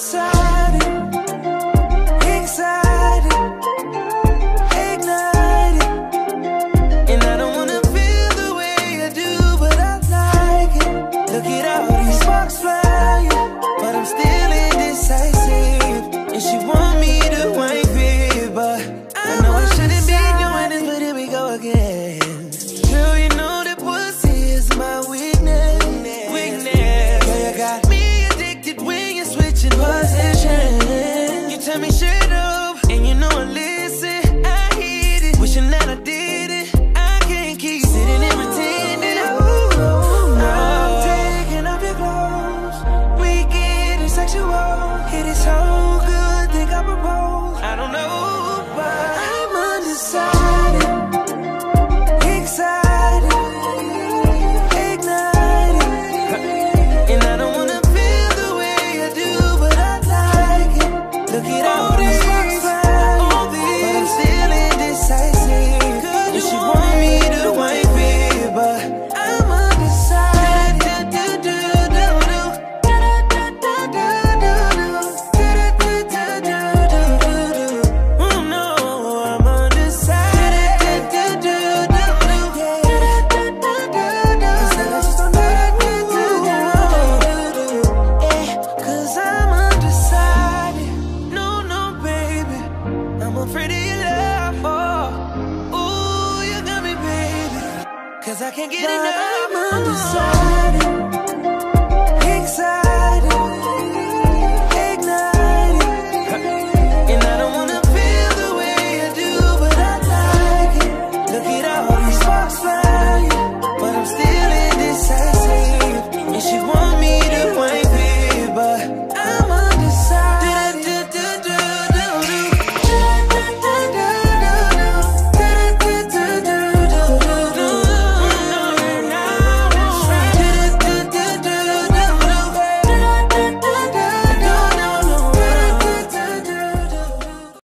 side pretty love. Oh, ooh, you got me, baby. Cause I can't get enough. I'm undecided.